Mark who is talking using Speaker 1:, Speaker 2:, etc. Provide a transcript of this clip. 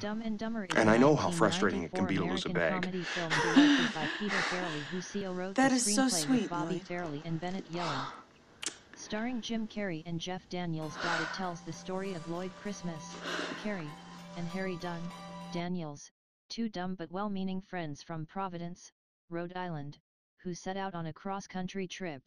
Speaker 1: Dumb and Dumber
Speaker 2: And I know how frustrating it can be to lose a bag.
Speaker 3: That is so sweet,
Speaker 1: Bobby Farrelly and Bennett Yellin. Starring Jim Carrey and Jeff Daniels. It tells the story of Lloyd Christmas, Carrey, and Harry Dunn, Daniels, two dumb but well-meaning friends from Providence, Rhode Island, who set out on a cross-country trip.